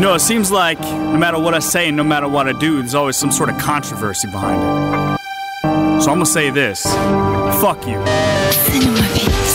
know, it seems like no matter what I say and no matter what I do, there's always some sort of controversy behind it. So I'm gonna say this fuck you.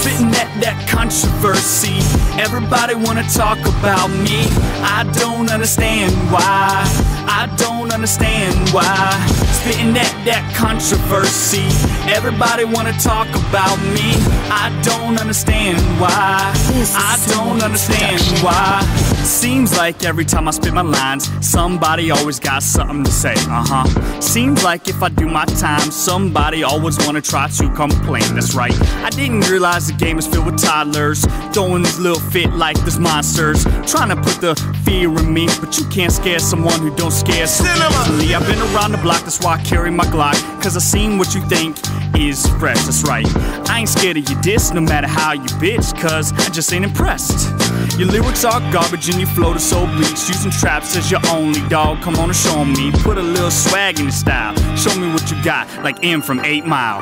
Spitting at that controversy. Everybody wanna talk about me. I don't understand why. I don't understand why. Spitting at that controversy. Everybody wanna talk about me. I don't understand why. I don't understand why. Seems like every time I spit my lines, somebody always got something to say. Uh huh. Seems like if I do my time, somebody always wanna try to complain. That's right. I didn't realize the game is filled with toddlers, throwing this little fit like there's monsters, trying to put the fear in me, but you can't scare someone who don't scare so easily. I've been around the block, that's why I carry my Glock, cause I seen what you think is fresh. That's right. I ain't scared of your diss, no matter how you bitch, cause I just ain't impressed. Your lyrics are garbage and your flow is so bleach. Using traps as your only dog. Come on and show me. Put a little swag in your style. Show me what you got, like M from 8 Mile.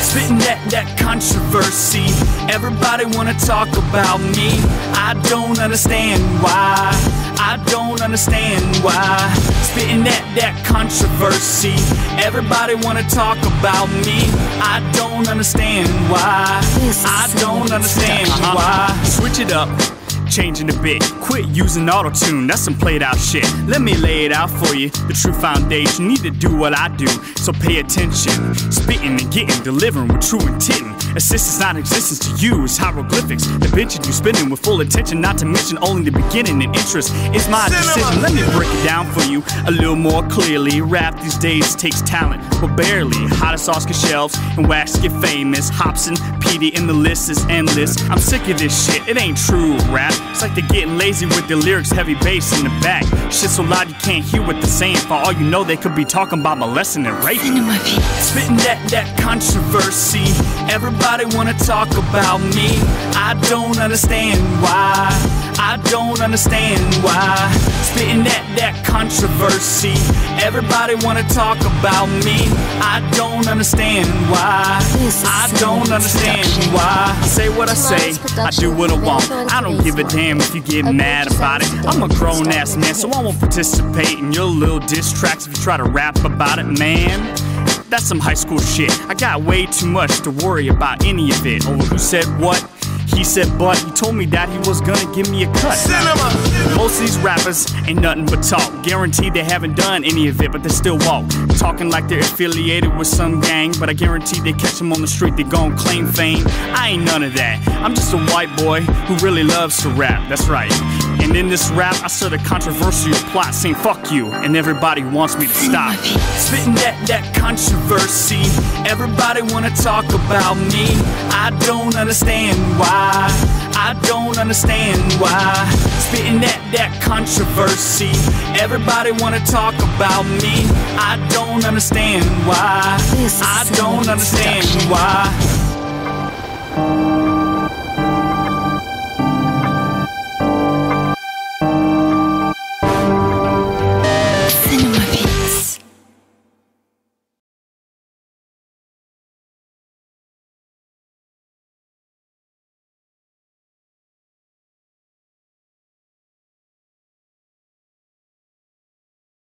Spitting that, that controversy. Everybody wanna talk about me. I don't understand why. I don't understand why. Spitting at that controversy. Everybody wanna talk about me. I don't understand why. I don't understand why. Switch it up. Changing a bit, quit using auto tune, that's some played out shit. Let me lay it out for you. The true foundation, need to do what I do, so pay attention. Spitting and getting, delivering with true intent. Assistance, not existence to you, is hieroglyphics. The bitch you spinning with full attention, not to mention only the beginning and interest is my decision. Let me break it down for you a little more clearly. Rap these days takes talent, but barely. Hottest Oscar shelves and wax get famous. Hobson, PD, and the list is endless. I'm sick of this shit, it ain't true rap. It's like they're getting lazy with their lyrics, heavy bass in the back. Shit so loud you can't hear what they're saying. For all you know, they could be talking about molesting and raping. Spitting that, that controversy. Everybody wanna talk about me. I don't understand why. I don't understand why. Spitting that, that controversy. Everybody wanna talk about me. I don't understand why. I don't understand why. I say what I say, I do what I want. I don't give a damn if you get mad about it. I'm a grown ass man, so I won't participate in your little diss tracks if you try to rap about it, man. That's some high school shit. I got way too much to worry about any of it. Over who said what? He said, but he told me that he was gonna give me a cut. Most of these rappers ain't nothing but talk. Guaranteed they haven't done any of it, but they still walk. Talking like they're affiliated with some gang, but I guarantee they catch them on the street, they gon' claim fame. I ain't none of that. I'm just a white boy who really loves to rap, that's right. And in this rap, I start a controversial plot saying fuck you, and everybody wants me to stop. Spitting that, that controversy. Everybody wanna talk about me. I don't understand why. I don't understand why. Spitting at that controversy. Everybody wanna talk about me. I don't understand why. I don't understand why.